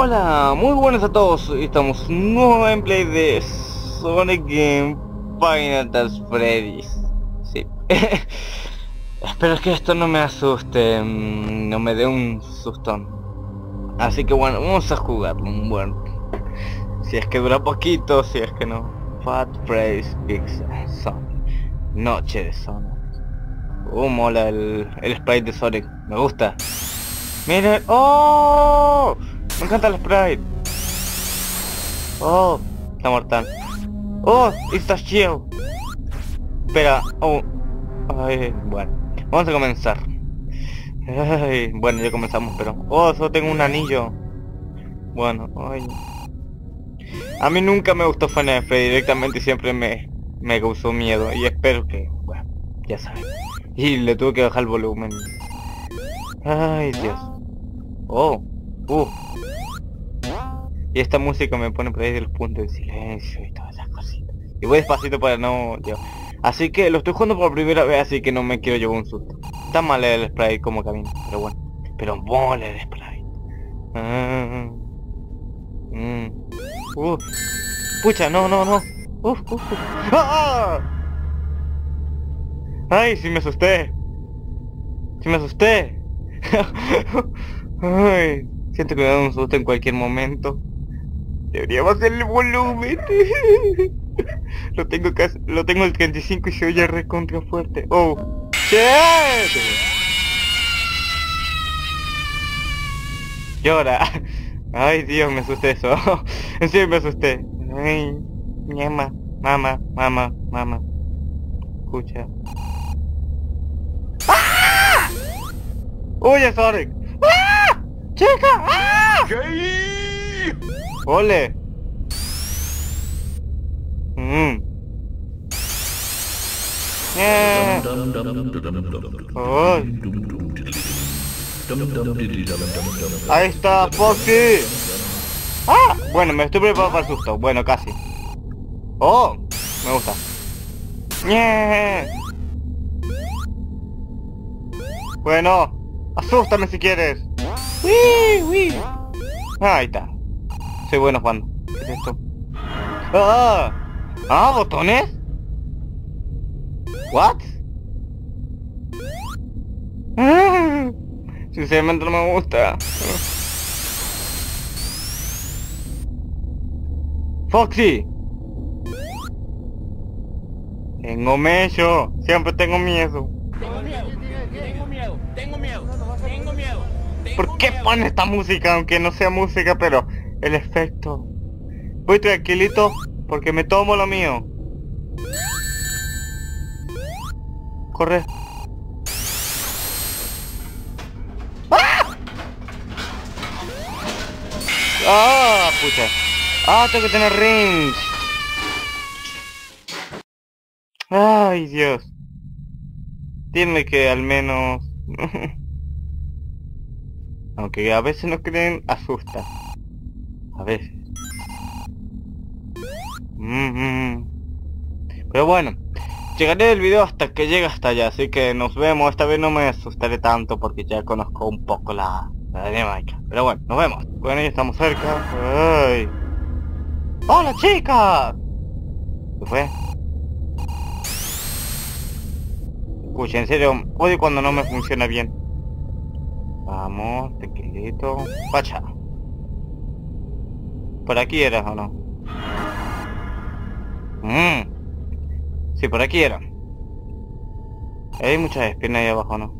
Hola, muy buenas a todos. Estamos en gameplay de Sonic Game Final Freddy's. Sí. Espero que esto no me asuste, mm, no me dé un sustón. Así que bueno, vamos a jugar. Bueno, si es que dura poquito, si es que no. Fat Freddy's Pizza Sonic. Noche de Sonic. Uh, mola el, el sprite de Sonic. Me gusta. Miren. ¡Oh! Me encanta el sprite. Oh, está mortal. Oh, está chill. Espera. Oh. Ay, bueno. Vamos a comenzar. Bueno, ya comenzamos, pero... Oh, solo tengo un anillo. Bueno, ay. A mí nunca me gustó Fantasy, directamente siempre me, me causó miedo. Y espero que... Bueno, ya saben. Y le tuve que bajar el volumen. Ay, Dios. Oh. Uh. Y esta música me pone por ahí de los puntos de silencio y todas esas cositas. Y voy despacito para no... Así que lo estoy jugando por primera vez, así que no me quiero llevar un susto. Está mal el sprite como camino, pero bueno. Pero mole el sprite. Mm. uh. Pucha, no, no, no. Uf, uf, uf. ¡Ah! ¡Ay, sí me asusté! ¡Sí me asusté! Ay, siento que me da un susto en cualquier momento. Debería bajar el volumen. lo tengo casi, lo tengo el 35 y se oye recontra fuerte. Oh, shit. Llora. Ay Dios, me asusté eso. en serio me asusté. Ay, mamá, mamá, mamá, mamá. Escucha. ¡Ah! ¡Oye, Sonic! ¡Ah! ¡Chica! ¡Ah! ¡Ole! Mmm. Eh. Ay. Ahí está, Foxy. ¡Ah! Bueno, me estoy preparado para el susto. Bueno, casi. ¡Oh! Me gusta. ¡Nie! Bueno, asústame si quieres. ¡Wii! ¡Wii! Ahí está. Soy bueno jugando. ¿Qué es esto? ¡Ah! ¿Ah, botones? ¿What? Ah, sinceramente no me gusta. Foxy. Tengo miedo. Siempre tengo miedo. Tengo miedo, tengo miedo, tengo miedo, tengo miedo. ¿Por qué pone esta música? Aunque no sea música, pero el efecto. Voy tranquilito porque me tomo lo mío. Corre. ¡Ah! ¡Ah, pucha! ¡Ah, tengo que tener rings! ¡Ay, Dios! Tiene que al menos... Aunque a veces no creen, asusta. A veces. Mm, mm. Pero bueno, llegaré el video hasta que llegue hasta allá, así que nos vemos. Esta vez no me asustaré tanto porque ya conozco un poco la, la dinámica. Pero bueno, nos vemos. Bueno, ya estamos cerca. ¡Hola, chicas! ¿Qué fue? Escucha, en serio, odio cuando no me funciona bien. Vamos, tequilito. Pacha. ¿Por aquí era o no? Mmm. Sí, por aquí era. Hay muchas espinas ahí abajo, ¿no?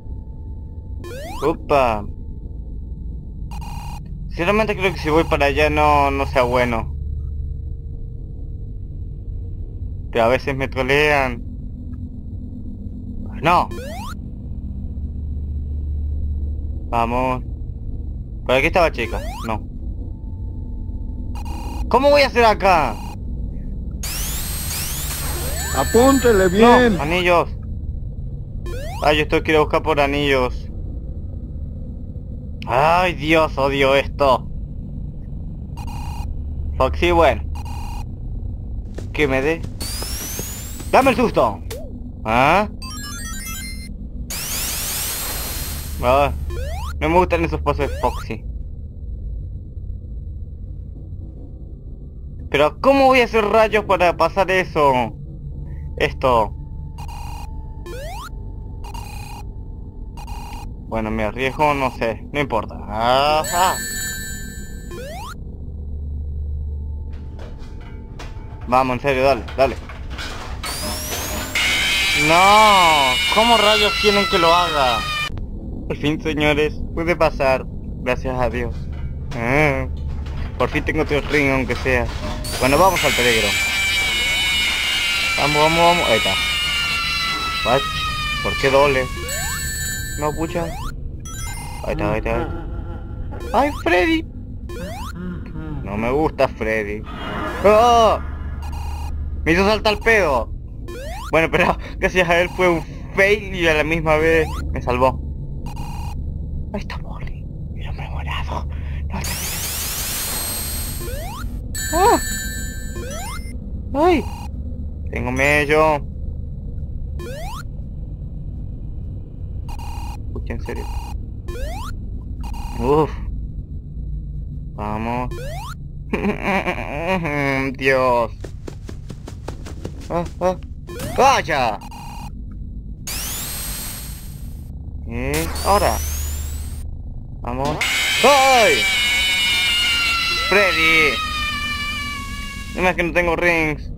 Upa. Sinceramente creo que si voy para allá no, no sea bueno. Que a veces me trolean. No. Vamos. Por aquí estaba chica. No. ¿Cómo voy a hacer acá? Apúntele bien. No, anillos. Ay, yo esto quiero buscar por anillos. Ay, Dios, odio esto. Foxy, bueno. Que me dé. Dame el susto. ¿Ah? Ah, no me gustan esos pasos de Foxy. Pero ¿cómo voy a hacer rayos para pasar eso? Esto. Bueno, me arriesgo, no sé, no importa. Vamos, en serio, dale, dale. No, ¿cómo rayos quieren que lo haga? Al fin, señores, puede pasar. Gracias a Dios. Ah, por fin tengo otro ring, aunque sea. Bueno, vamos al peligro. Vamos, vamos, vamos. Ahí está. What? ¿Por qué doble? No, pucha. Ahí está, ahí está. ¡Ay, Freddy! No me gusta Freddy. ¡Oh! Me hizo saltar el pedo. Bueno, pero gracias a él fue un fail y a la misma vez me salvó. Ahí está Molly. El hombre morado. No ¡Ah! ¡Ay! Tengo medio. Escucha, en serio. Uf. Vamos. Dios. Ah, ah. ¡Vaya! Y ahora. Vamos. ¡Ay! Freddy. No más que no tengo rings.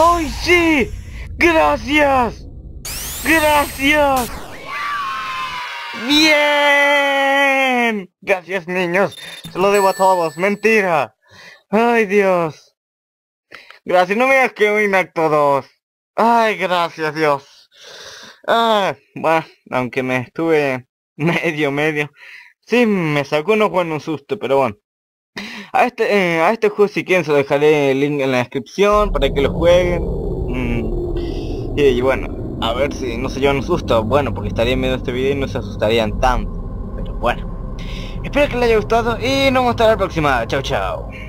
¡Ay, sí! ¡Gracias! ¡Gracias! ¡Bien! Gracias, niños. Se lo debo a todos. Mentira. ¡Ay, Dios! Gracias. No me digas que un acto 2. ¡Ay, gracias, Dios! Ah, bueno, aunque me estuve medio, medio. Sí, me sacó unos buenos susto, pero bueno. A este, eh, a este juego si quieren se dejaré el link en la descripción para que lo jueguen. Mm, Y, bueno, a ver si no se llevan un susto. Bueno, porque estarían viendo este video y no se asustarían tanto. Pero bueno. Espero que les haya gustado y nos vemos hasta la próxima. Chao, chao.